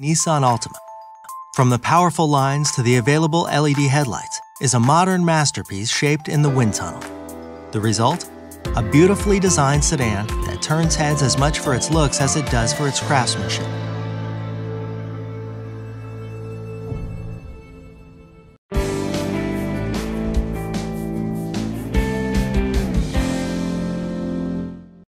Nissan Altima. From the powerful lines to the available LED headlights is a modern masterpiece shaped in the wind tunnel. The result? A beautifully designed sedan that turns heads as much for its looks as it does for its craftsmanship.